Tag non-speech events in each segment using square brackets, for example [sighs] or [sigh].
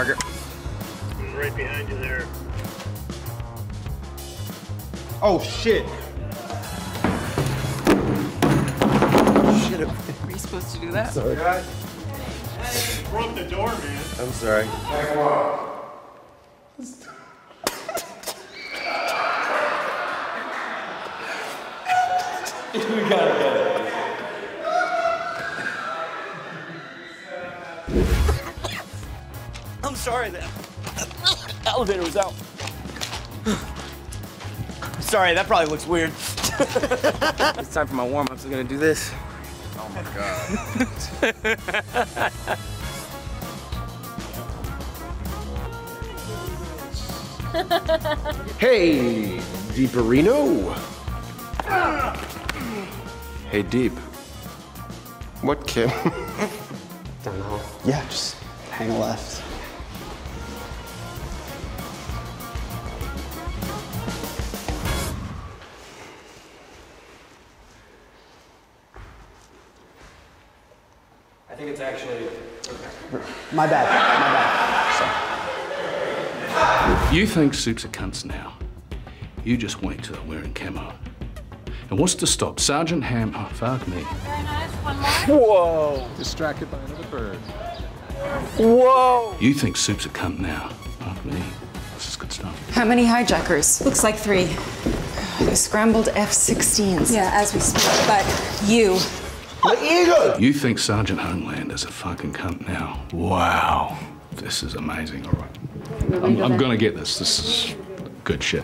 Margaret. He's right behind you there. Oh shit! Shit. Were you supposed to do that? I'm sorry. God. Hey, broke the door, man. I'm sorry. [laughs] we gotta get it. [laughs] I'm sorry, the elevator was out. Sorry, that probably looks weird. [laughs] it's time for my warm-ups. I'm gonna do this. Oh my god. [laughs] hey, Deeperino. Hey, Deep. What, Kim? [laughs] Don't know. Yeah, just hang left. Think it's actually. My bad. My bad. You think Supes are cunts now. You just wait till they're wearing camo. And what's to stop Sergeant Ham? Oh, fuck me. Very nice. One more. Whoa! Distracted by another bird. Whoa! You think Supe's a cunt now. Fuck me. This is good stuff. How many hijackers? Looks like three. The scrambled F-16s. Yeah, as we speak. But you. You think Sergeant Homelander is a fucking cunt now. Wow. This is amazing. All right. I'm, I'm gonna get this. This is good shit.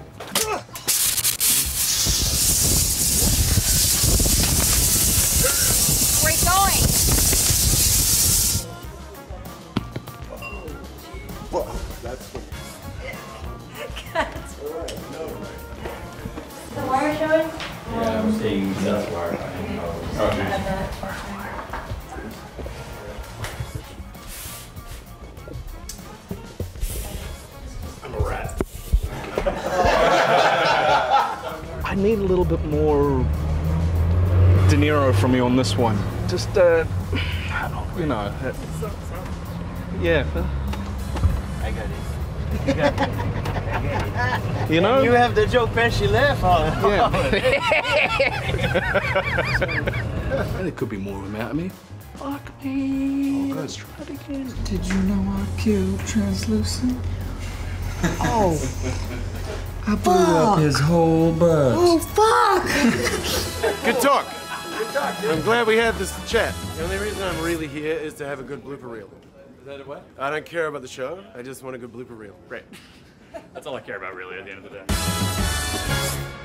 Where are you going? [laughs] The wire showing? Yeah, I'm seeing that's wire. Oh, I'm a rat. [laughs] I need a little bit more De Niro from you on this one. Just, uh, [sighs] you know. uh, yeah. I got it. You got it. You know? You have the Joe Pesci laugh on it. Yeah. There could be more of them out of me. Fuck me. Oh, Let's try it again. Did you know I killed Translucent? [laughs] Oh. I blew up his whole butt. Oh, fuck! [laughs] Good talk. Good talk, I'm glad we had this chat. The only reason I'm really here is to have a good blooper reel. Is that what? I don't care about the show. I just want a good blooper reel. Great. [laughs] That's all I care about, really, at the end of the day.